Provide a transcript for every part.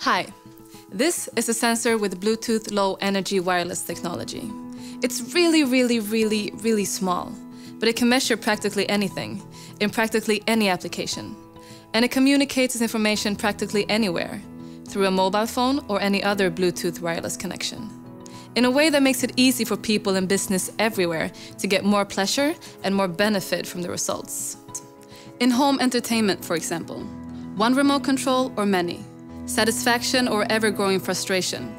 Hi, this is a sensor with Bluetooth Low Energy Wireless technology. It's really, really, really, really small, but it can measure practically anything in practically any application. And it communicates its information practically anywhere through a mobile phone or any other Bluetooth wireless connection. In a way that makes it easy for people in business everywhere to get more pleasure and more benefit from the results. In home entertainment, for example, one remote control or many, satisfaction or ever growing frustration.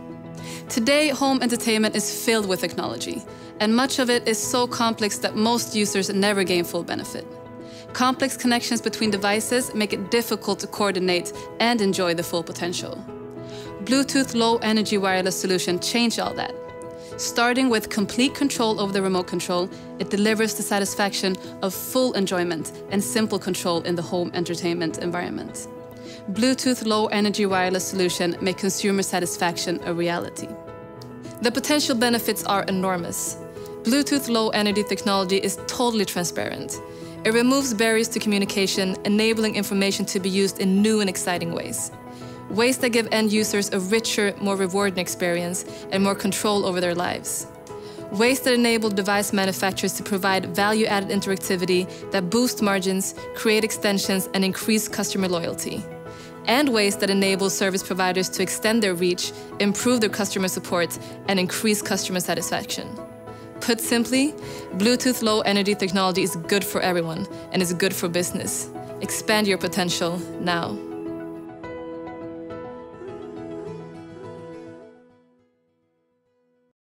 Today, home entertainment is filled with technology, and much of it is so complex that most users never gain full benefit. Complex connections between devices make it difficult to coordinate and enjoy the full potential. Bluetooth Low Energy Wireless solution change all that. Starting with complete control over the remote control, it delivers the satisfaction of full enjoyment and simple control in the home entertainment environment. Bluetooth Low Energy Wireless solution make consumer satisfaction a reality. The potential benefits are enormous. Bluetooth Low Energy technology is totally transparent. It removes barriers to communication, enabling information to be used in new and exciting ways. Ways that give end users a richer, more rewarding experience and more control over their lives. Ways that enable device manufacturers to provide value-added interactivity that boost margins, create extensions, and increase customer loyalty. And ways that enable service providers to extend their reach, improve their customer support, and increase customer satisfaction. Put simply, Bluetooth Low Energy technology is good for everyone and is good for business. Expand your potential now.